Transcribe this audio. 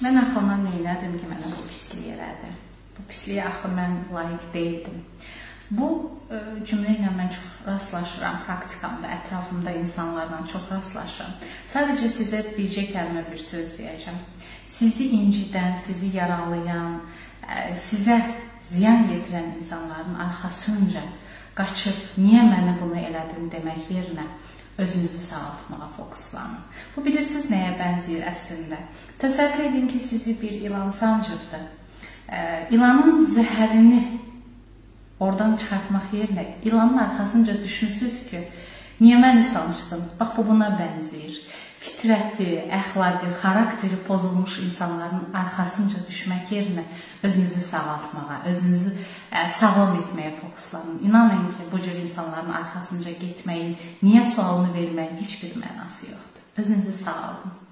Sən axı ona neylədin ki, mənə bu pisliyi elədi? Bu pisliyə axı mən layiq deyildim. Bu e, cümlə ilə mən çox rastlaşıram praktikamda, ətrafımda insanlarla çox rastlaşıram. Sadəcə sizə bircə kəlmə bir söz deyəcəm. Sizi incidən, sizi yaralayan, e, sizə ziyan yetirən insanların arxasınca qaçıb niyə mənə bunu elədin demək yerinə özünüzü sağaltmağa fokuslanın. Bu bilirsiniz nəyə bənzəyir əslində? Təsəvvür edin ki, sizi bir ilan sancırdı. İlanın zəhərini oradan çıxartmaq yerinə ilanın arxasınca düşmüsüz ki, niyə məni sancdın? Bax bu buna bənzəyir fitrəti, əxlaqı, xarakteri pozulmuş insanların arxasınca düşmək yerinə özünüzü sağaltmağa, özünüzü ə, sağlam etməyə fokuslanın. İnanın ki, bu cür insanların arxasınca getməyin, niyə sualını verməyin heç bir mənası yoxdur. Özünüzü sağaldın.